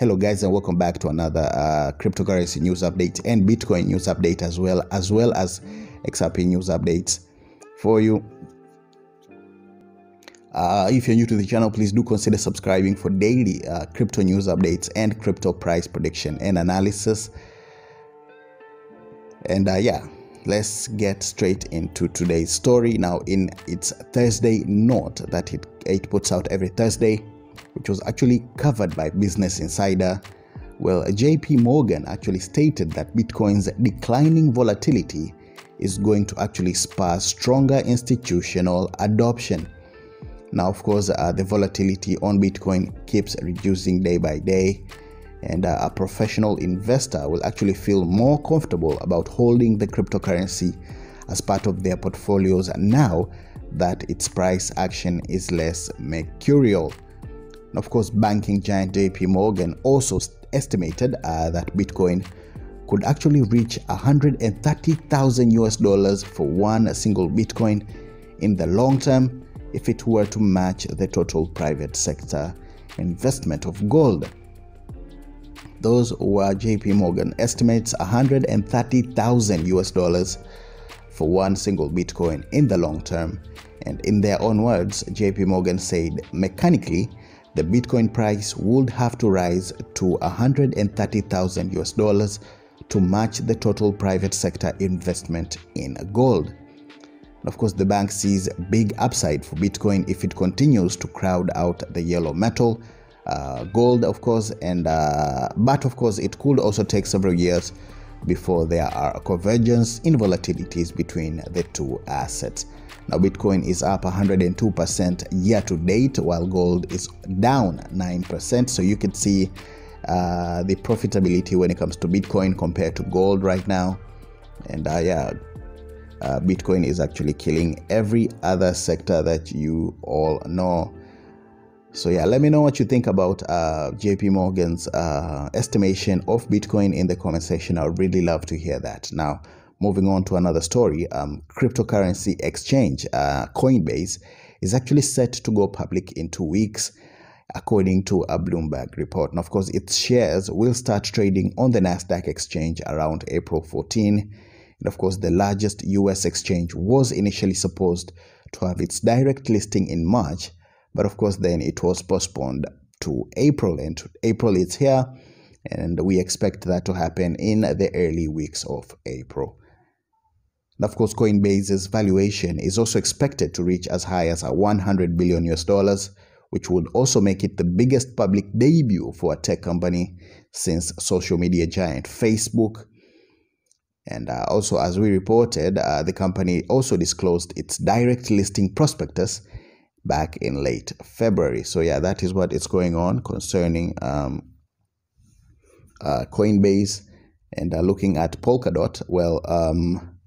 Hello, guys, and welcome back to another uh, cryptocurrency news update and Bitcoin news update as well, as well as XRP news updates for you. Uh, if you're new to the channel, please do consider subscribing for daily uh, crypto news updates and crypto price prediction and analysis. And uh, yeah, let's get straight into today's story. Now, in its Thursday note that it, it puts out every Thursday, which was actually covered by Business Insider, well, JP Morgan actually stated that Bitcoin's declining volatility is going to actually spur stronger institutional adoption. Now, of course, uh, the volatility on Bitcoin keeps reducing day by day, and uh, a professional investor will actually feel more comfortable about holding the cryptocurrency as part of their portfolios now that its price action is less mercurial. Of course, banking giant JP Morgan also estimated uh, that Bitcoin could actually reach 130,000 US dollars for one single Bitcoin in the long term if it were to match the total private sector investment of gold. Those were JP Morgan estimates 130,000 US dollars for one single Bitcoin in the long term. And in their own words, JP Morgan said mechanically, the Bitcoin price would have to rise to 130,000 US dollars to match the total private sector investment in gold. Of course, the bank sees big upside for Bitcoin if it continues to crowd out the yellow metal, uh, gold, of course, and uh, but of course, it could also take several years before there are a convergence in volatilities between the two assets. Now, Bitcoin is up 102% year to date, while gold is down 9%. So you can see uh, the profitability when it comes to Bitcoin compared to gold right now. And uh, yeah, uh, Bitcoin is actually killing every other sector that you all know. So yeah, let me know what you think about uh, JP Morgan's uh, estimation of Bitcoin in the comment section. I would really love to hear that. Now, moving on to another story, um, cryptocurrency exchange uh, Coinbase is actually set to go public in two weeks, according to a Bloomberg report. And of course, its shares will start trading on the Nasdaq exchange around April 14. And of course, the largest US exchange was initially supposed to have its direct listing in March, but of course, then it was postponed to April. And April is here, and we expect that to happen in the early weeks of April. And of course, Coinbase's valuation is also expected to reach as high as 100 billion US dollars, which would also make it the biggest public debut for a tech company since social media giant Facebook and uh, also, as we reported, uh, the company also disclosed its direct listing prospectus back in late February. So, yeah, that is what is going on concerning um, uh, Coinbase. And uh, looking at Polkadot, well, um,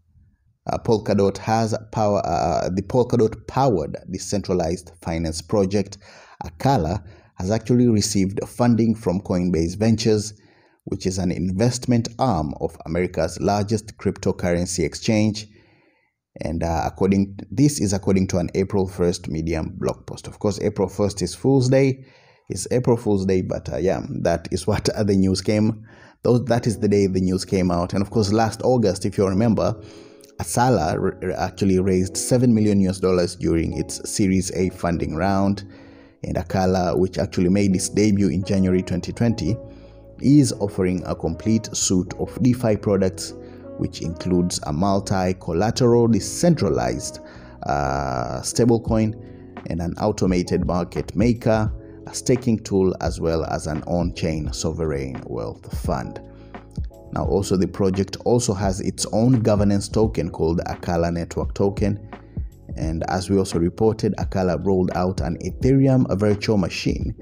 uh, Polkadot has power, uh, the Polkadot powered decentralized finance project, Acala, has actually received funding from Coinbase Ventures which is an investment arm of America's largest cryptocurrency exchange. And uh, according this is according to an April 1st Medium blog post. Of course, April 1st is Fool's Day. It's April Fool's Day, but uh, yeah, that is what the news came. Those, that is the day the news came out. And of course, last August, if you remember, Acala actually raised 7 million US dollars during its Series A funding round. And Acala, which actually made its debut in January 2020, is offering a complete suite of DeFi products, which includes a multi collateral decentralized uh, stablecoin and an automated market maker, a staking tool, as well as an on chain sovereign wealth fund. Now, also, the project also has its own governance token called Acala Network Token. And as we also reported, Acala rolled out an Ethereum virtual machine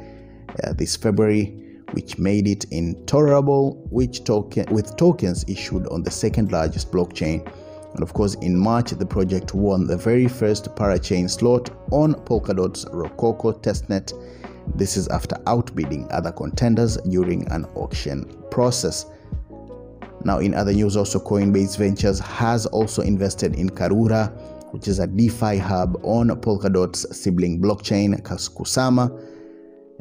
uh, this February which made it intolerable which token, with tokens issued on the second largest blockchain. And of course, in March, the project won the very first parachain slot on Polkadot's Rococo testnet. This is after outbidding other contenders during an auction process. Now, in other news, also Coinbase Ventures has also invested in Karura, which is a DeFi hub on Polkadot's sibling blockchain, Kusama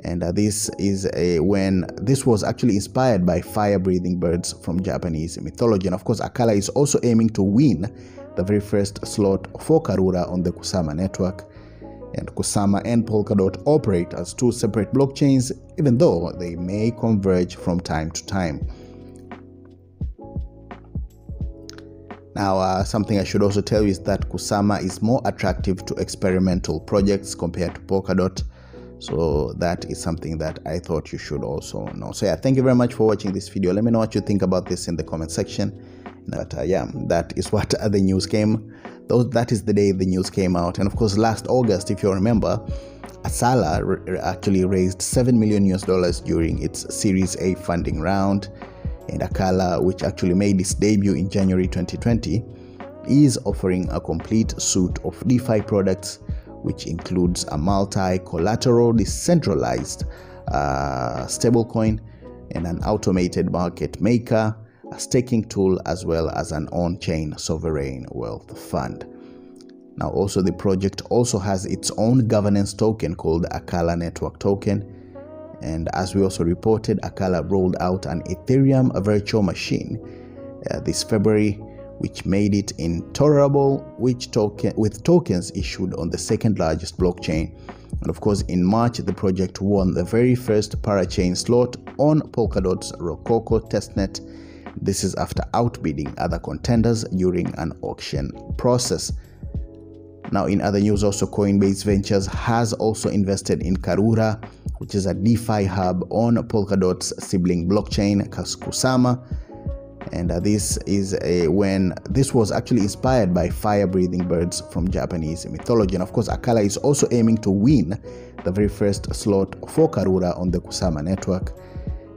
and uh, this is a when this was actually inspired by fire-breathing birds from Japanese mythology. And of course, Acala is also aiming to win the very first slot for Karura on the Kusama network. And Kusama and Polkadot operate as two separate blockchains, even though they may converge from time to time. Now, uh, something I should also tell you is that Kusama is more attractive to experimental projects compared to Polkadot. So that is something that I thought you should also know. So yeah, thank you very much for watching this video. Let me know what you think about this in the comment section. But uh, yeah, that is what the news came. Those, that is the day the news came out. And of course, last August, if you remember, Acala actually raised 7 million US dollars during its Series A funding round and Acala, which actually made its debut in January 2020, is offering a complete suite of DeFi products, which includes a multi-collateral decentralized uh, stablecoin and an automated market maker, a staking tool, as well as an on-chain sovereign wealth fund. Now, also the project also has its own governance token called Acala Network Token, and as we also reported, Acala rolled out an Ethereum virtual machine uh, this February, which made it intolerable which token, with tokens issued on the second largest blockchain. And of course, in March, the project won the very first parachain slot on Polkadot's Rococo testnet. This is after outbidding other contenders during an auction process. Now, in other news, also Coinbase Ventures has also invested in Karura, which is a DeFi hub on Polkadot's sibling blockchain, Kusama. And uh, this is a when this was actually inspired by fire-breathing birds from Japanese mythology. And of course, Acala is also aiming to win the very first slot for Karura on the Kusama network.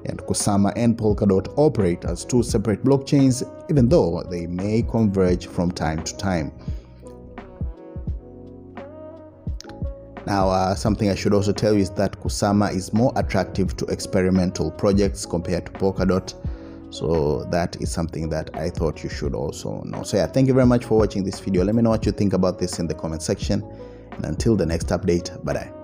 And Kusama and Polkadot operate as two separate blockchains, even though they may converge from time to time. Now, uh, something I should also tell you is that Kusama is more attractive to experimental projects compared to Polkadot. So that is something that I thought you should also know. So yeah, thank you very much for watching this video. Let me know what you think about this in the comment section. And until the next update, bye bye.